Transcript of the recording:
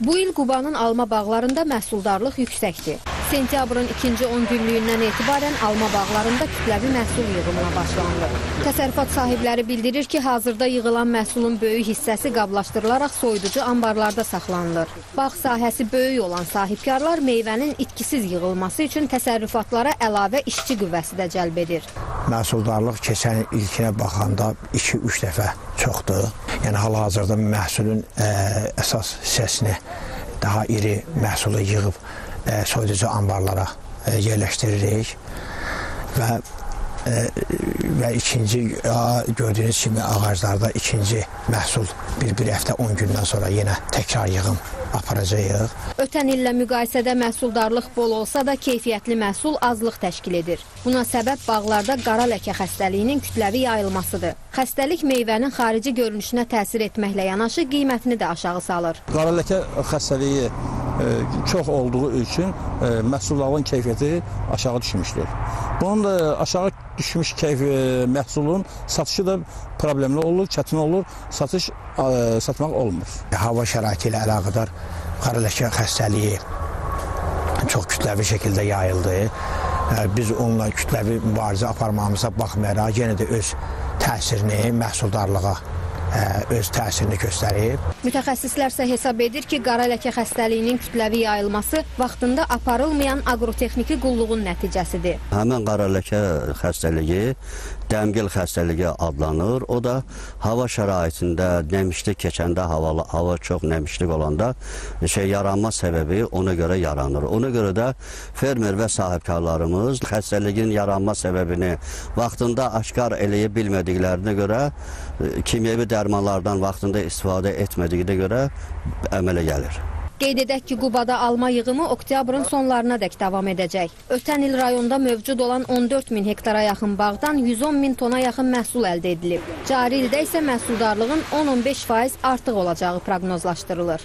Bu il Qubanın alma bağlarında məhsuldarlıq yüksəkdir. Sentyabrın ikinci 10 günlüyündən etibarən alma bağlarında kütləvi məhsul yığımına başlanılır. Təsərrüfat sahibləri bildirir ki, hazırda yığılan məhsulun böyük hissəsi qablaşdırılaraq soyuducu anbarlarda saxlanılır. Bağ sahəsi böyük olan sahibkarlar meyvənin itkisiz yığılması üçün təsərrüfatlara əlavə işçi qüvvəsi də cəlb edir. Məhsuldarlıq keçən ilkinə baxanda 2-3 dəfə çoxdur. Yəni hal-hazırda məhsulun ə, əsas hissəsini daha iri məhsulu yığıb ə, soyuducu anbarlara ə, yerləşdiririk və və ikinci gördüyünüz kimi ağaclarda ikinci məhsul bir-bir həftə 10 gündən sonra yenə təkrar yığım aparacağıq. Ötən illə müqayisədə məhsuldarlıq bol olsa da keyfiyyətli məhsul azlıq təşkil edir. Buna səbəb bağlarda qara ləkə xəstəliyinin kütləvi yayılmasıdır. Xəstəlik meyvənin xarici görünüşünə təsir etməklə yanaşı qiymətini də aşağı salır. Qara ləkə xəstəliyi e, çox olduğu üçün e, məhsulların keyfiyyəti aşağı düşmüşdür. Bunun da aşağı düşmüş keyf e, məhsulun satışı da problemli olur, çətin olur, satış e, satmaq olmur. Hava şəraiti ilə əlaqədar qara ləkə xəstəliyi çox kütləvi şəkildə yayıldı. Ə, Biz onunla kütləvi mübarizə aparmamıza baxmayaraq yenə də öz təsirini məhsuldarlığa ə, öz təsirini göstərib. Mütəxəssislər isə hesab edir ki, qara ləkə xəstəliyinin kütləvi yayılması vaxtında aparılmayan aqrotexniki qulluğun nəticəsidir. Həmin qara ləkə xəstəliyi dəmgil xəstəliyi adlanır. O da hava şəraitində nəmişlik keçəndə hava hava çox nəmişlik olanda şey yaranma səbəbi ona görə yaranır. Ona görə də fermer və sahibkarlarımız xəstəliyin yaranma səbəbini vaxtında aşkar eləyə bilmədiklərinə görə e, kimyəvi dərmanlardan vaxtında istifadə etmədiyinə görə əmələ gəlir. Qeyd edək ki, Qubada alma yığımı oktyabrın sonlarına dək davam edəcək. Ötən il rayonda mövcud olan 14 min hektara yaxın bağdan 110 min tona yaxın məhsul əldə edilib. Cari ildə isə məhsuldarlığın 10-15 faiz artıq olacağı proqnozlaşdırılır.